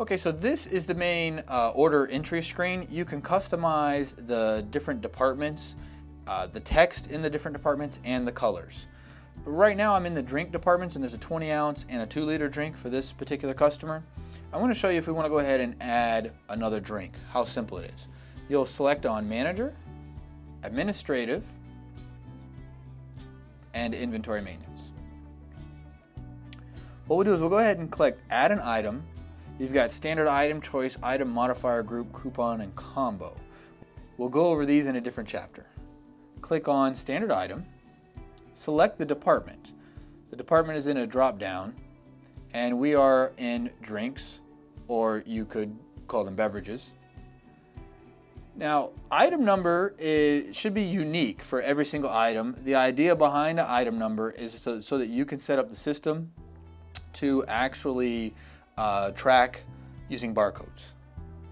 Okay, so this is the main uh, order entry screen. You can customize the different departments, uh, the text in the different departments, and the colors. Right now I'm in the drink departments and there's a 20 ounce and a 2 liter drink for this particular customer. I want to show you if we want to go ahead and add another drink, how simple it is. You'll select on Manager, Administrative, and Inventory Maintenance. What we'll do is we'll go ahead and click Add an Item. You've got Standard Item, Choice, Item, Modifier, Group, Coupon, and Combo. We'll go over these in a different chapter. Click on Standard Item, select the department. The department is in a drop down and we are in drinks or you could call them beverages. Now, item number is, should be unique for every single item. The idea behind the item number is so, so that you can set up the system to actually uh, track using barcodes.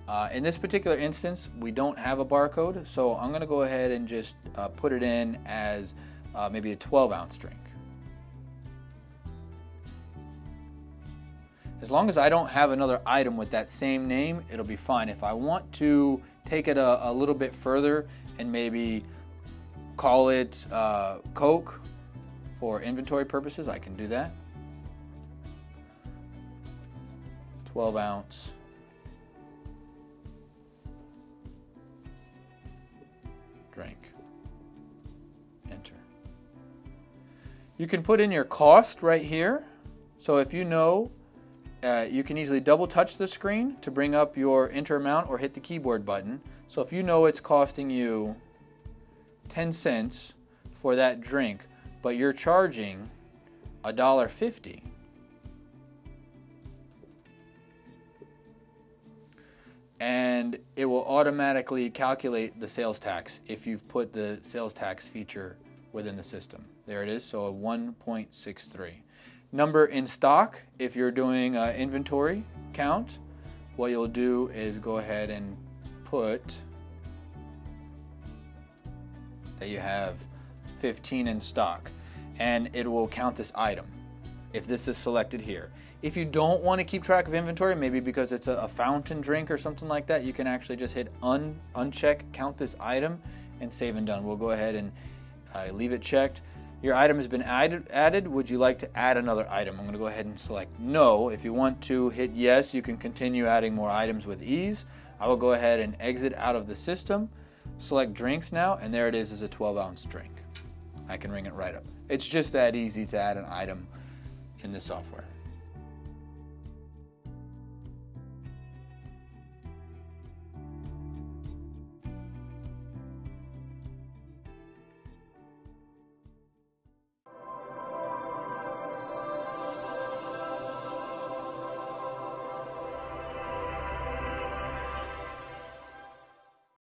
Uh, in this particular instance, we don't have a barcode, so I'm gonna go ahead and just uh, put it in as uh, maybe a 12 ounce drink. As long as I don't have another item with that same name, it'll be fine. If I want to take it a, a little bit further and maybe call it uh, Coke for inventory purposes, I can do that. 12 ounce. Drink. Enter. You can put in your cost right here. So if you know uh, you can easily double touch the screen to bring up your enter amount or hit the keyboard button. So if you know it's costing you 10 cents for that drink, but you're charging $1.50, and it will automatically calculate the sales tax if you've put the sales tax feature within the system. There it is, so a 1.63. Number in stock, if you're doing inventory count, what you'll do is go ahead and put that you have 15 in stock and it will count this item if this is selected here. If you don't want to keep track of inventory, maybe because it's a, a fountain drink or something like that, you can actually just hit un, uncheck, count this item, and save and done. We'll go ahead and uh, leave it checked. Your item has been added, added. Would you like to add another item? I'm going to go ahead and select no. If you want to hit yes, you can continue adding more items with ease. I will go ahead and exit out of the system, select drinks now, and there it is as a 12 ounce drink. I can ring it right up. It's just that easy to add an item in this software.